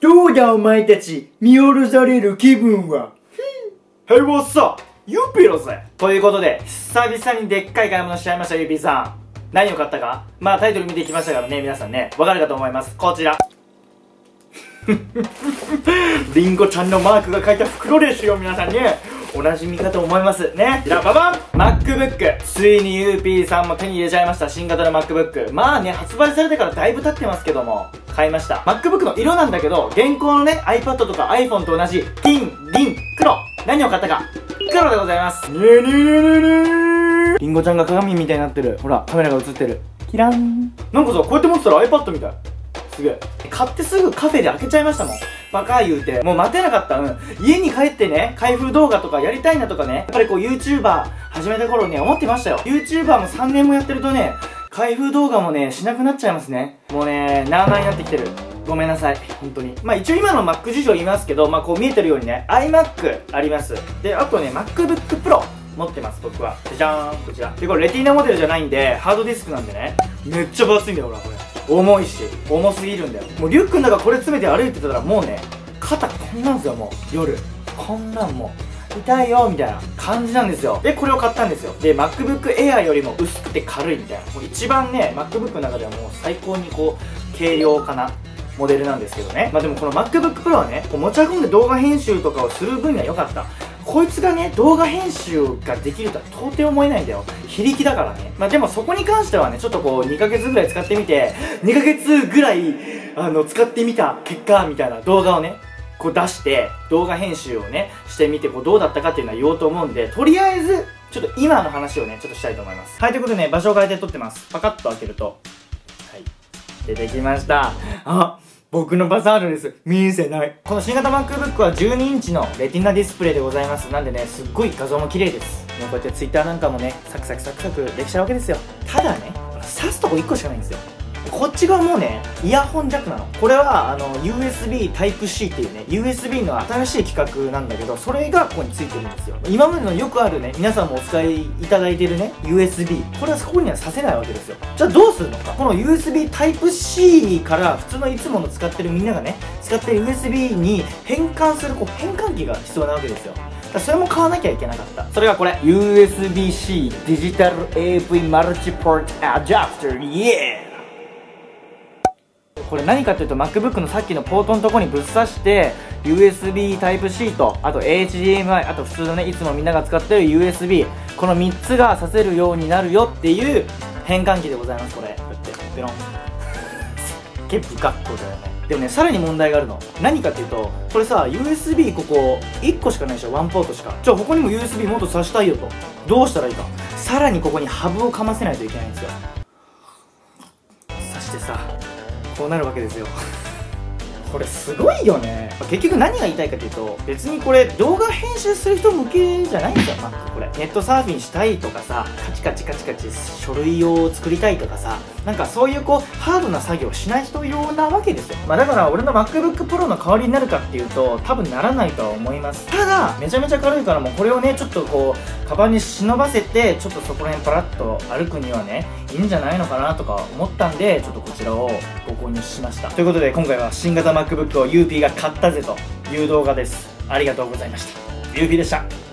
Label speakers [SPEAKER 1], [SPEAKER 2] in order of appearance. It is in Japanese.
[SPEAKER 1] どうだお前たち、見下ろされる気分は？
[SPEAKER 2] はい、わっさユーピーだぜということで、久々にでっかい買い物しちゃいました、ユーピーさん。何を買ったか？まあタイトル見ていきましたからね、皆さんね、わかるかと思います。こちら。リンゴちゃんのマークが書いた袋ですよ、皆さんね。おなじみかと思いますね。じゃあ、ババン !MacBook! ついに UP さんも手に入れちゃいました。新型の MacBook。まあね、発売されてからだいぶ経ってますけども、買いました。MacBook の色なんだけど、現行のね、iPad とか iPhone と同じ、金、銀、黒。何を買ったか黒でございます。にゅにゅにゅにゅにゅリンゴちゃんが鏡みたいになってる。ほら、カメラが映ってる。キラン。なんかさ、こうやって持ってたら iPad みたい。すげえ。買ってすぐカフェで開けちゃいましたもん。バカ言うて。もう待てなかった。うん。家に帰ってね、開封動画とかやりたいなとかね、やっぱりこう YouTuber 始めた頃ね、思ってましたよ。YouTuber も3年もやってるとね、開封動画もね、しなくなっちゃいますね。もうね、なーなーになってきてる。ごめんなさい。本当に。まあ一応今の Mac 事情言いますけど、まあこう見えてるようにね、iMac あります。で、あとね、MacBook Pro 持ってます、僕は。じゃじゃーん、こちら。で、これレティーナモデルじゃないんで、ハードディスクなんでね、めっちゃ分厚いんだよ、ほら、これ。重いし重すぎるんだよ。もうリュックの中これ詰めて歩いてたらもうね肩こんなんですよもう。夜。こんなんもう痛いよみたいな感じなんですよ。でこれを買ったんですよ。で MacBook Air よりも薄くて軽いみたいな。もう一番ね MacBook の中ではもう最高にこう軽量かなモデルなんですけどね。まあでもこの MacBook Pro はねこう持ち運んで動画編集とかをする分には良かった。こいつがね、動画編集ができるとは到底思えないんだよ。非力だからね。まあでもそこに関してはね、ちょっとこう2ヶ月ぐらい使ってみて、2ヶ月ぐらい、あの、使ってみた結果、みたいな動画をね、こう出して、動画編集をね、してみて、こうどうだったかっていうのは言おうと思うんで、とりあえず、ちょっと今の話をね、ちょっとしたいと思います。はい、ということでね、場所を変えて撮ってます。パカッと開けると、はい、出てきました。あ僕のバザールです。見せない。この新型 MacBook は12インチのレティナディスプレイでございます。なんでね、すっごい画像も綺麗です。もうこうやって Twitter なんかもね、サクサクサクサクできちゃうわけですよ。ただね、刺すとこ1個しかないんですよ。こっち側もね、イヤホンジャックなの。これは、あの、USB Type-C っていうね、USB の新しい規格なんだけど、それがここについてるんですよ。今までのよくあるね、皆さんもお使いいただいてるね、USB。これはそこにはさせないわけですよ。じゃあどうするのか。この USB Type-C から普通のいつもの使ってるみんながね、使ってる USB に変換するこう変換器が必要なわけですよ。それも買わなきゃいけなかったそれがこれ USB-C デジタル AV マルチポートアジャスターイエーこれ何かっていうと MacBook のさっきのポートのとこにぶっ刺して USB Type-C とあと HDMI あと普通のねいつもみんなが使ってる USB この3つが刺せるようになるよっていう変換器でございますこれ。やってペロン。結構ガッコだよね。でもねさらに問題があるの。何かっていうとこれさ USB ここ1個しかないでしょ？ワンポートしか。じゃあここにも USB もっと挿したいよと。どうしたらいいか。さらにここにハブをかませないといけないんですよ。挿してさこうなるわけですよ。これすごいよね。結局何が言いたいかというと別にこれ動画編集する人向けじゃないんですよ。Mac これネットサーフィンしたいとかさカチカチカチカチ書類を作りたいとかさなんかそういうこうハードな作業をしない人用なわけですよ。まあだから俺の MacBook Pro の代わりになるかっていうと多分ならないとは思います。ただめちゃめちゃ軽いからもうこれをねちょっとこうカバンに忍ばせてちょっとそこら辺パラッと歩くにはねいいんじゃないのかなとか思ったんでちょっとこちらをご購入しました。ということで今回は新型 MacBook を UP が買ったぜという動画です。ありがとうございました。UP でした。